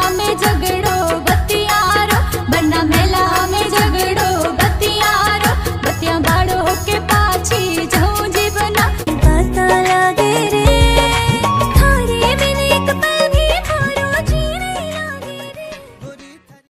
हमें झगड़ा